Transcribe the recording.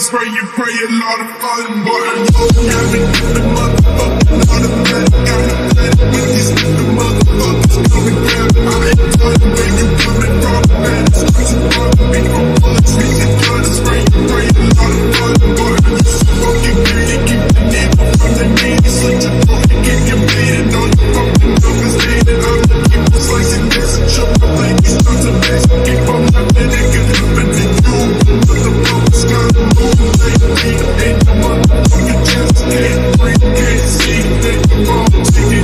spray you, pray a lot of fun, but I know having different Take it see, nigga, won't take it.